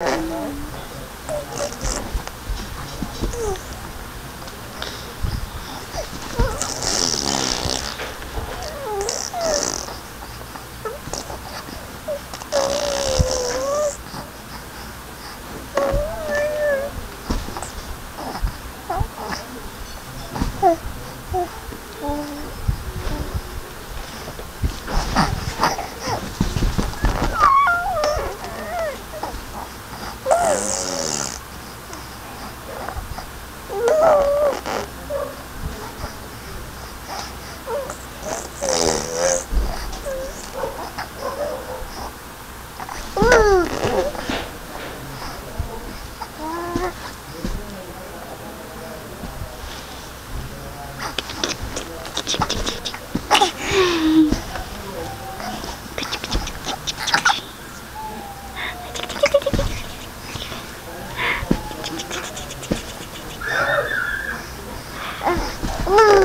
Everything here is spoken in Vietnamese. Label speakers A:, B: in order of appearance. A: Huh.
B: Mm-hmm. Ooh.